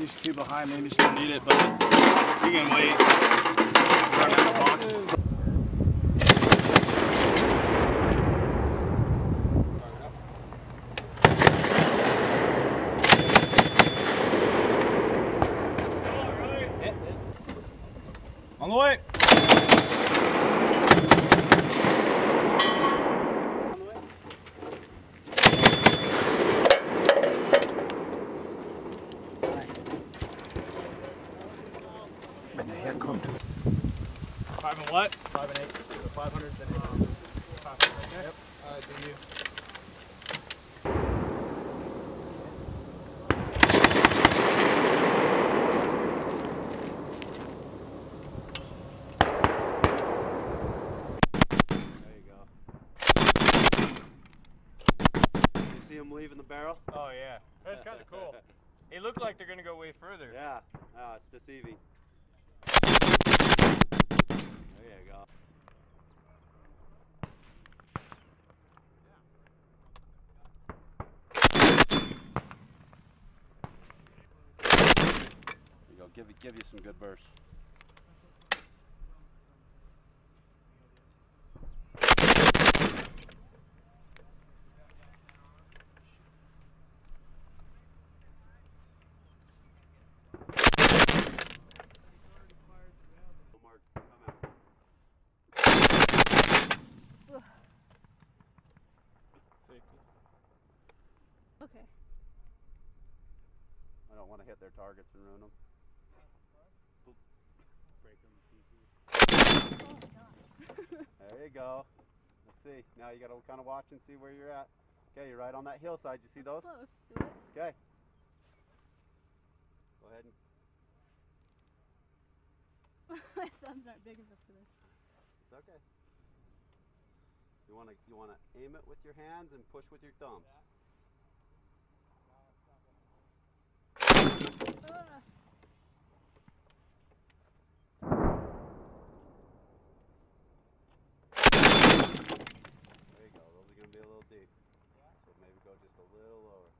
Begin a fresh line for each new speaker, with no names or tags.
These two behind maybe still need it, but you can wait. Run out of boxes. On the way. Five and what?
Five and eight. So 500, then eight. Yep. Uh, do you?
There you go. You see them leaving the barrel?
Oh yeah, that's kind of cool. It looked like they're gonna go way further.
Yeah. Oh, it's deceiving. There you go. There you go. Give give you some good bursts. Don't want to hit their targets and ruin them.
Break them to pieces.
There you go. Let's see. Now you got to kind of watch and see where you're at. Okay, you're right on that hillside. You see those?
Close to it.
Okay. Go ahead and
My thumbs aren't big enough for this.
it's okay. You want to you want to aim it with your hands and push with your thumbs.
Ugh.
There you go. Those are going to be a little deep. So maybe go just a little lower.